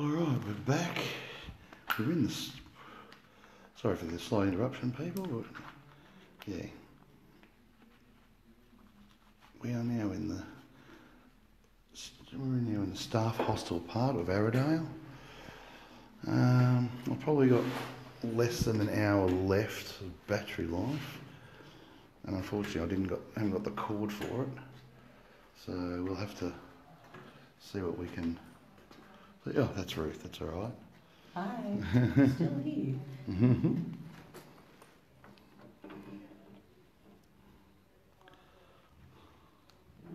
All right, we're back. We're in this. Sorry for the slight interruption, people, but yeah, we are now in the. We're now in the staff hostel part of Aradale. Um, I've probably got less than an hour left of battery life, and unfortunately, I didn't got haven't got the cord for it, so we'll have to see what we can. Oh, that's Ruth. That's all right. Hi, still here.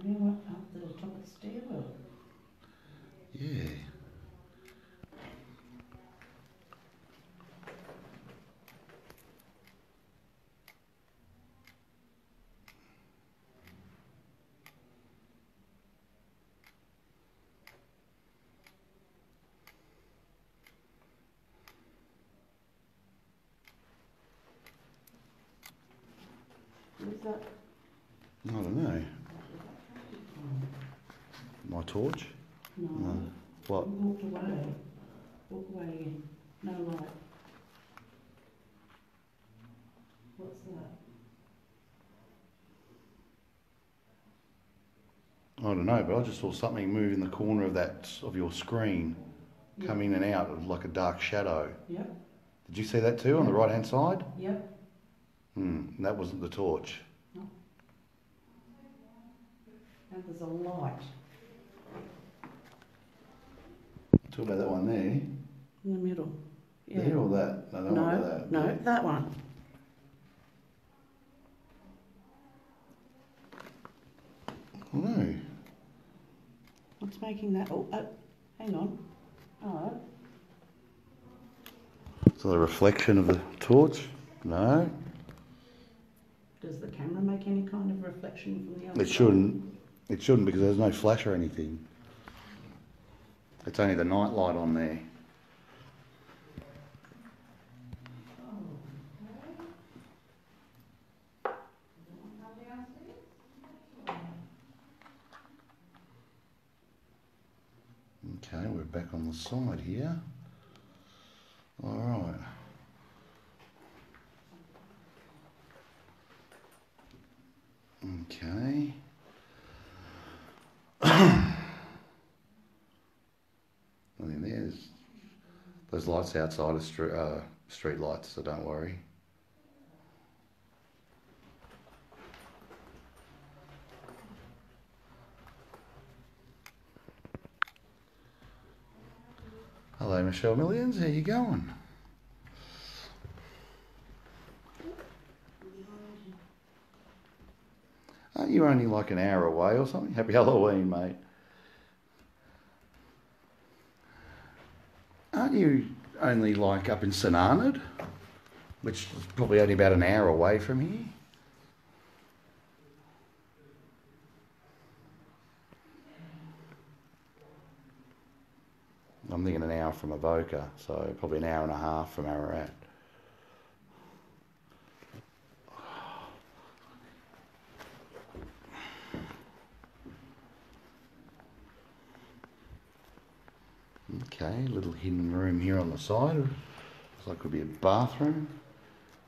We went up the top of the stairwell. Yeah. That? I don't know. My torch? No. No. What? Walk away. Walk away again. No light. What's that? I don't know, but I just saw something move in the corner of that of your screen, come in and out of like a dark shadow. Yep, Did you see that too on the right hand side? yep. And That wasn't the torch. And there's a light Talk about that one there. in the middle. Yeah. There or that? No, that one No, that. no, that one. Oh, no. What's making that? Oh, oh hang on. Oh, So the reflection of the torch? No. Does the camera make any kind of reflection from the other It side? shouldn't. It shouldn't because there's no flash or anything. It's only the night light on there. Okay, we're back on the side here. All right. Okay. I mean, there's those lights outside of street, uh, street lights, so don't worry. Hello, Michelle Millions. How you going? Aren't you only like an hour away or something? Happy Halloween, mate. Aren't you only like up in St Arnaud, which is probably only about an hour away from here? I'm thinking an hour from Avoca, so probably an hour and a half from Ararat. Okay, little hidden room here on the side. Looks like it could be a bathroom.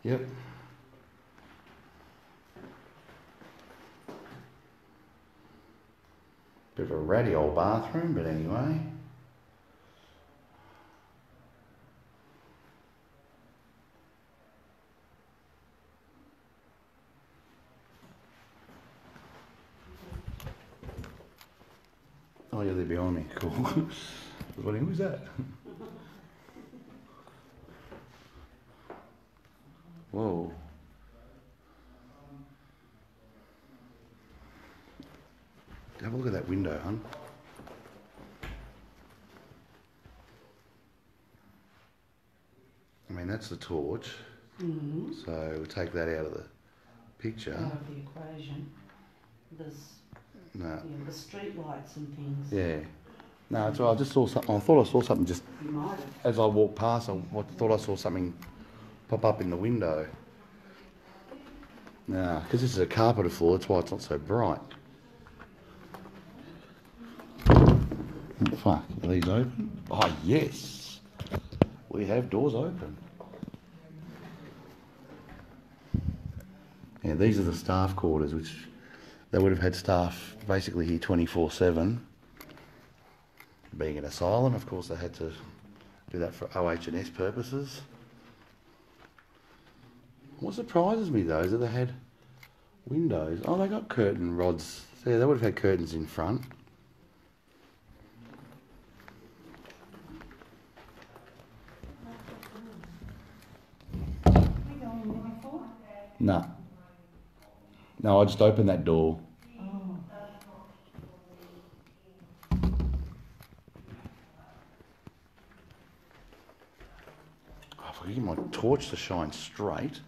Yep. Bit of a ratty old bathroom, but anyway. Oh yeah, they're behind me. Cool. I was wondering, who's that? Whoa. Have a look at that window, hun. I mean, that's the torch. Mm-hmm. So we'll take that out of the picture. Out of the equation. There's No. yeah, the street lights and things. Yeah. No, it's all right. I just saw something. I thought I saw something just You might have. as I walked past. I thought I saw something pop up in the window. No, because this is a carpeted floor. That's why it's not so bright. Oh, fuck, are these open? Oh, yes. We have doors open. Yeah, these are the staff quarters, which they would have had staff basically here 24 7. Being an asylum, of course, they had to do that for OH&S purposes. What surprises me though is that they had windows. Oh, they got curtain rods. Yeah, they would have had curtains in front. We go in there before? No. No, I just opened that door. Oh. Oh, if I get my torch to shine straight.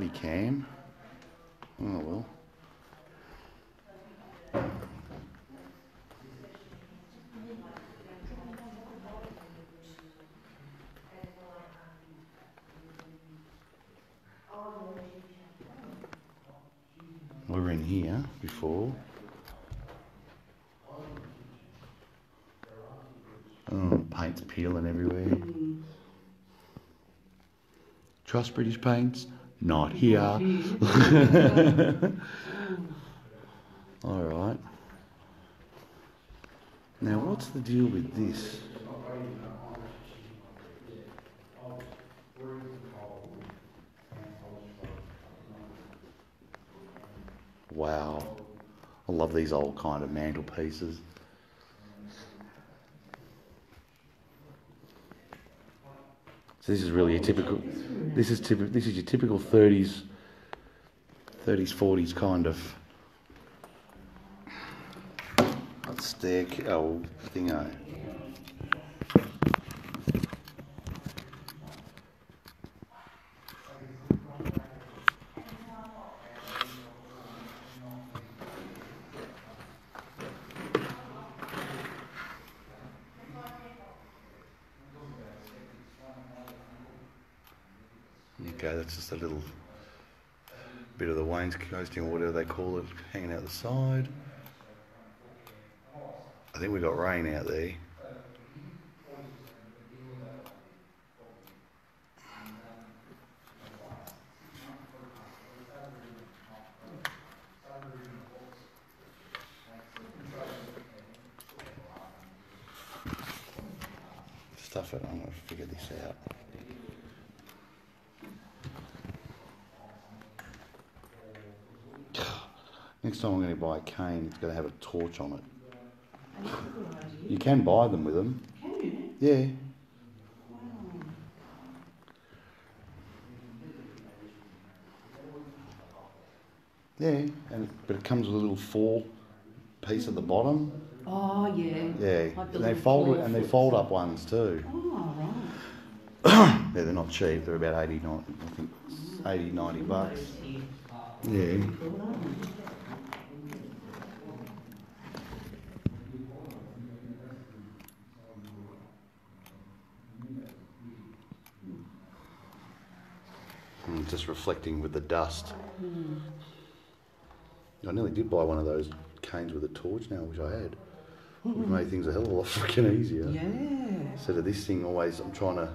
There's my body cam. Oh well. We were in here before. Oh, paint's peeling everywhere. Trust British paints? Not here. All right. Now, what's the deal with this? Wow. I love these old kind of mantelpieces. So this is really a typical. This is typical. This is your typical thirties, thirties, forties kind of stair oh, thingo. Okay, that's just a little bit of the wainscoting or whatever they call it hanging out the side. I think we got rain out there. Stuff it, I'm going to figure this out. Next time I'm going to buy a cane, it's going to have a torch on it. And it's a good idea. You can buy them with them. Can you? Yeah. Wow. Yeah, and but it comes with a little four piece at the bottom. Oh, yeah. Yeah, Like the and they fold and they fold up ones too. Oh, right. Yeah, they're not cheap. They're about 80, 90, I think it's 80, 90 bucks. Yeah. Mm, Just reflecting with the dust. Hmm. I nearly did buy one of those canes with a torch now, which I had. Which made things a hell of a lot freaking easier. Yeah. Instead of this thing always, I'm trying to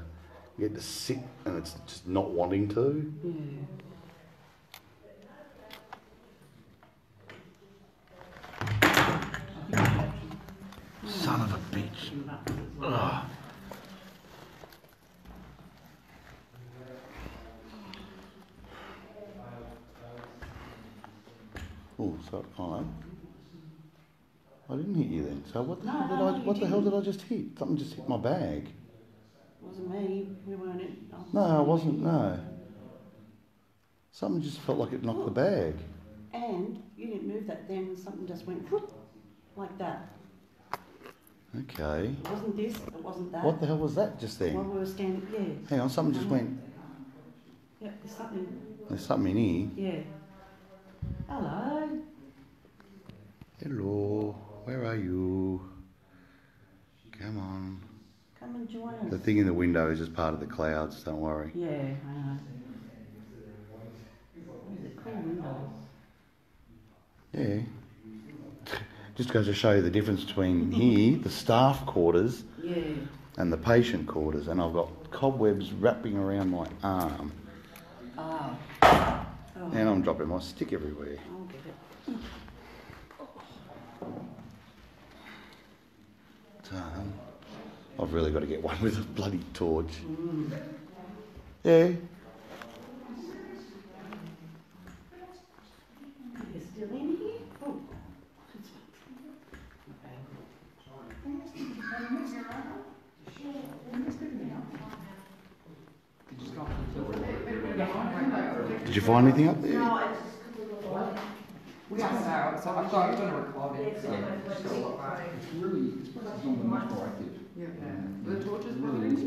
get to sit and it's just not wanting to. Yeah. Son of a bitch. Ugh. Oh, so I, I didn't hit you then. So what the No, hell did no, I? no, you What the hell did. I just hit? Something just hit my bag. Wasn't me. We weren't. Oh. No, I wasn't. No. Something just felt like it knocked the bag. And you didn't move that then, something just went whoop, like that. Okay. It wasn't this, it wasn't that. What the hell was that just While then? we were standing, yeah. Hang on, something just uh-huh. went. Yeah, there's something, There's something in here. yeah. Hello. Hello, where are you? Come on. Come and join us. The thing in the window is just part of the clouds, don't worry. Yeah, I know. Yeah. Just goes to show you the difference between here, the staff quarters, Yeah. and the patient quarters. And I've got cobwebs wrapping around my arm, Ah. Oh, and I'm dropping my stick everywhere. I'll get it. So, um, I've really got to get one with a bloody torch. Yeah. Did you find anything up there? We are out, so I've got, I've done a recording. It's really, it's probably not much more active. Yeah. The torches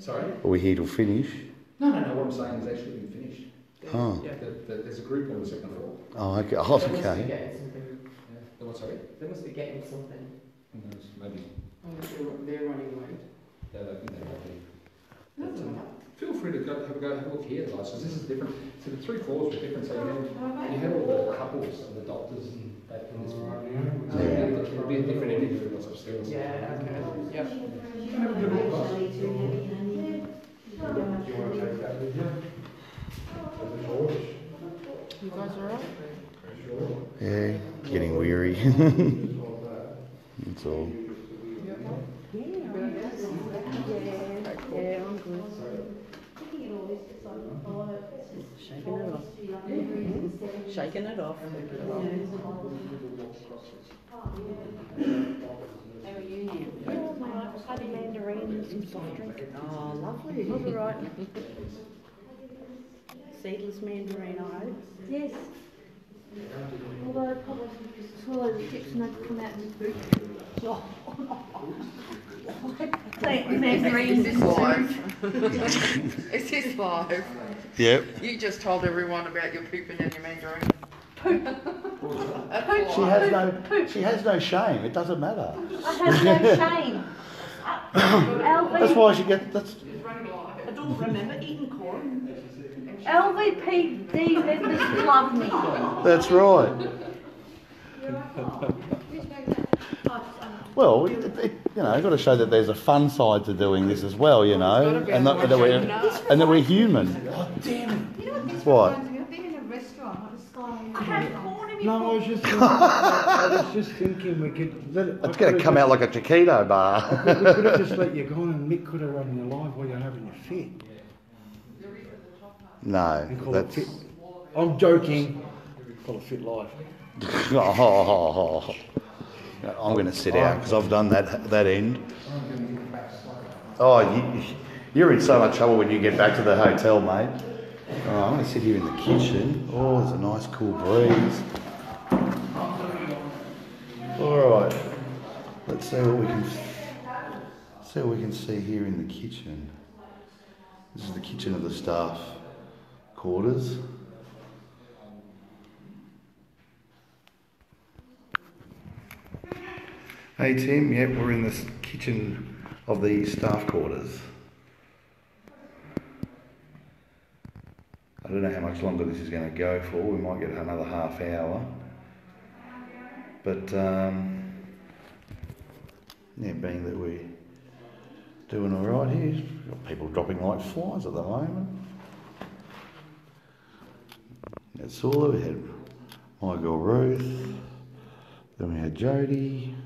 Sorry? Are we here till finish? No, no, no, what I'm saying is actually been finished. Oh. Yeah, the, the, there's a group on the second floor. Oh, okay. Oh, They must be okay. getting something. Yeah. The what, sorry? They must be getting something. Who knows, maybe. Unless they're, they're running late. Yeah, I think they might be. But, um, feel free to go have a go have a look here, guys, because this is different. So the three floors were different. So you had, you had all the couples and the doctors and that in this Yeah. it'd be a different what's upstairs. Yeah, okay. Guys. You guys alright? Yeah, getting weary. That's all. Yeah, I'm good. Mm-hmm. Shaking it off. Shaking it off. How are you now? Oh, my bloody mandarin and some soft drink. Oh, lovely. Was it right? Seedless mandarin, I hope. Yes. Although probably just swallow the chips and they'd come out and boot. Oh. Plant mandarins Is and this soup. live? Is live? Yep. You just told everyone about your pooping and your mandarin. She has no. She has no shame. It doesn't matter. I have no shame. Uh, that's LV, why she gets. That's. I don't remember eating corn. LVPD members love me. That's right. Well, it, it, you know, got to show that there's a fun side to doing this as well, you know, and that, that we're and that we're human. You know what this What? reminds me of? Being in a restaurant at the Sky. I have corn in my No, I was just thinking, I was just thinking we could let it. It's going to come out like a taquito bar. We could have just let you go on and Mick could have run your live while you're having your fit. no, And call it that's. fit. I'm joking. Call it fit life. Oh, oh, oh, oh. Uh, I'm going to sit out because I've done that that end. Oh, you, you're in so much trouble when you get back to the hotel, mate. Oh, I'm going to sit here in the kitchen. Oh, there's a nice cool breeze. All right, let's see what we can see what we can see here in the kitchen. This is the kitchen of the staff quarters. Hey Tim, yep, we're in the kitchen of the staff quarters. I don't know how much longer this is going to go for. We might get another half hour. But, um, yeah, being that we're doing all right here, we've got people dropping like flies at the moment. That's all we had. My girl Ruth. Then we had Jody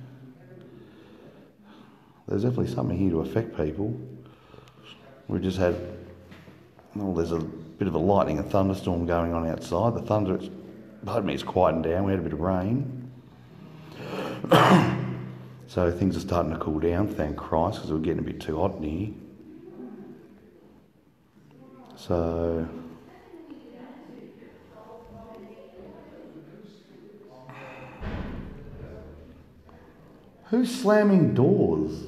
there's definitely something here to affect people. We just had, well, there's a bit of a lightning and thunderstorm going on outside. The thunder, it's, pardon me, it's quieting down. We had a bit of rain. so things are starting to cool down, thank Christ, because we're getting a bit too hot in here. So, Who's slamming doors?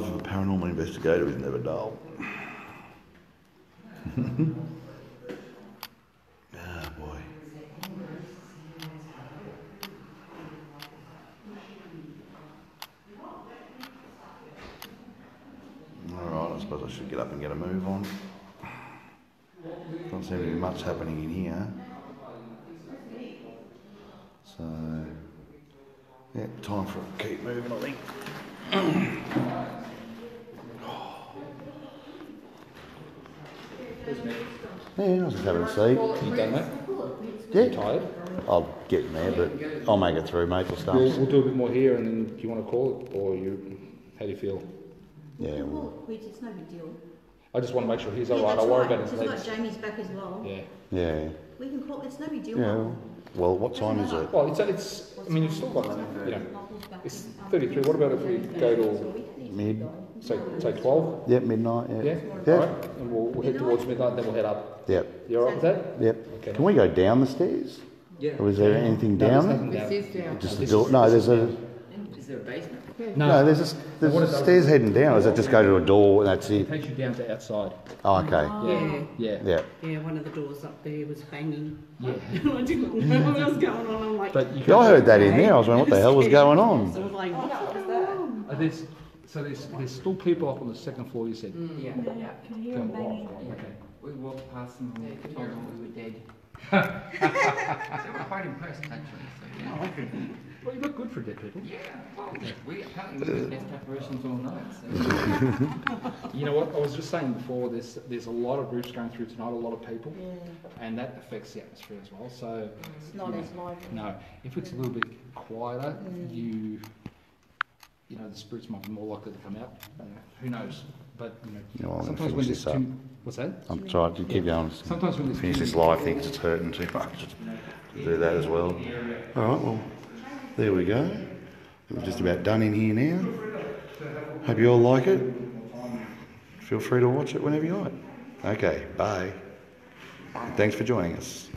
Life of a paranormal investigator is never dull. ah, boy. Alright, I suppose I should get up and get a move on. Don't seem to be much happening in here. So, yeah, time for keep moving, I think. Yeah, I was just having a seat. You done, mate? Yeah, Tired? I'll get in there, but I'll make it through maple We'll, stumps. we'll do a bit more here, and then do you want to call it, or you? How do you feel? Yeah, well, Well, we- it's no big deal. I just want to make sure he's Yeah, all right. I'll worry right. about his She's got. Jamie's back as well. Yeah. yeah, We can call, it's no big deal. yeah. Mum. Well, what time is it? Well, it's it's. I mean, you've still got you know. It's thirty-three. What about if we go to Mid? say say twelve? Yep, midnight. Yeah. Yeah. Yeah. All right. And we'll, we'll head towards midnight, then we'll head up. Yep. You all right with that? Yep. Okay. Can we go down the stairs? Yeah. Or is there anything No, there's down there? nothing down. This is down. Just the This door? is- No, there's a Is there a basement? no. No, There's a, there's what a it does- stairs heading down. Or does it just go to a door and that's it it? takes you down to outside. Oh, okay. Yeah, Yeah. Yeah. yeah, one of the doors up there was banging. Yeah. I didn't know what was going on. I'm like, But you Yeah, I heard that in there. I was wondering what the hell was going on. so I was like, what's going on? Uh, there's, so there's, there's still people up on the second floor, you said? Yeah. Yeah, can you hear him banging? Okay. We walked past them and we told them we were dead. they were quite impressed actually. So yeah. Oh, well, you look good for dead people. Yeah. Well, we apparently we were the best apparitions all night. So. You know what, I was just saying before, there's, there's a lot of groups going through tonight, a lot of people, and that affects the atmosphere as well, so, It's not as lively. no, if it's a little bit quieter, mm. you, you know, the spirits might be more likely to come out, you who knows, but, you know, Yeah, well, I'm gonna sometimes when finish there's this too, what's that? I'm sorry. You keep going. Sometimes when there's Finish too this live thing 'cause it's hurting too much. to Do that as well. All right. Well, there we go. We're just about done in here now. Hope you all like it. Feel free to watch it whenever you like. Okay. Bye. Thanks for joining us.